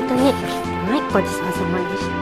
本当に、はい、ごちそうさまでした。